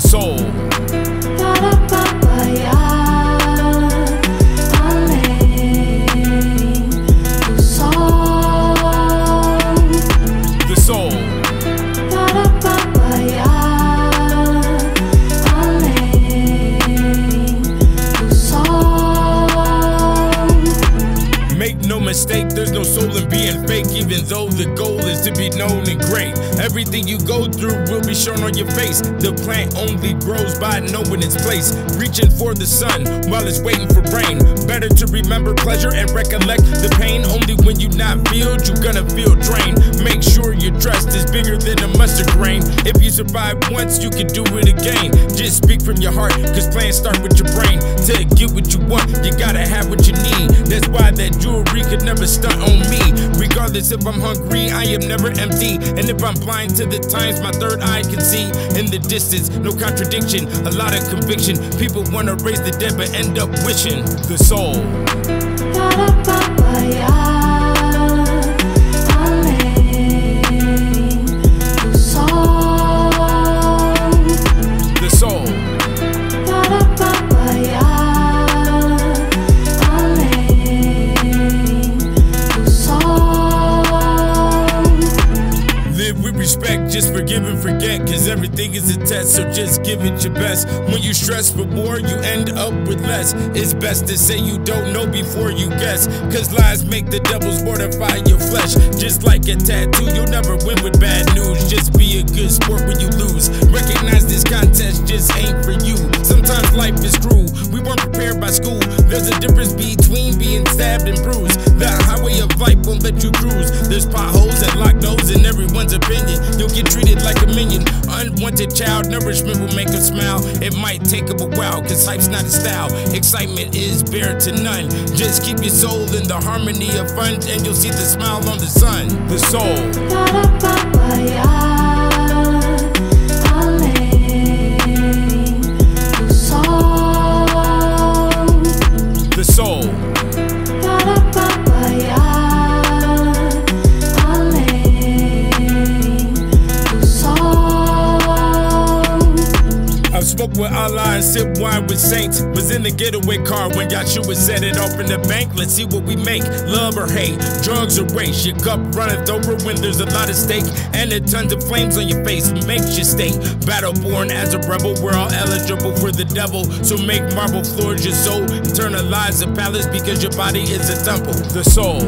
soul, soul in being fake, even though the goal is to be known and great. Everything you go through will be shown on your face. The plant only grows by knowing its place. Reaching for the sun while it's waiting for rain. Better to remember pleasure and recollect the pain. Only when you not filled, you're gonna feel drained. Make sure your trust is bigger than a mustard grain. If you survive once, you can do it again. Just speak from your heart, cause plans start with your brain. To get what you want, you gotta have what you need. That's why that jewelry could never stunt on me. Regardless if I'm hungry, I am never empty. And if I'm blind to the times my third eye can see. In the distance, no contradiction, a lot of conviction. People wanna raise the dead but end up wishing. The soul, everything is a test, so just give it your best. When you stress for more, you end up with less. It's best to say you don't know before you guess. Cause lies make the devils mortify your flesh. Just like a tattoo, you'll never win with bad news. Just be a good sport when you lose. Recognize this contest just ain't for you. Sometimes life is cruel. We weren't prepared by school. There's a difference between being stabbed and bruised. The highway of life won't let you cruise. There's potholes that lock doors in everyone's opinion. You'll get treated like a minion. Unwanted child nourishment will make them smile. It might take them a while, cause hype's not a style. Excitement is bare to none. Just keep your soul in the harmony of fun, and you'll see the smile on the sun. The soul, I've with Allah and sipped wine with saints. Was in the getaway car when Yahshua set it in the bank. Let's see what we make. Love or hate, drugs or race. Your cup runneth over when there's a lot at stake. And a tons of flames on your face makes you state. Battle born as a rebel, we're all eligible for the devil. So make marble floors your soul. Internalize the palace because your body is a temple. The soul,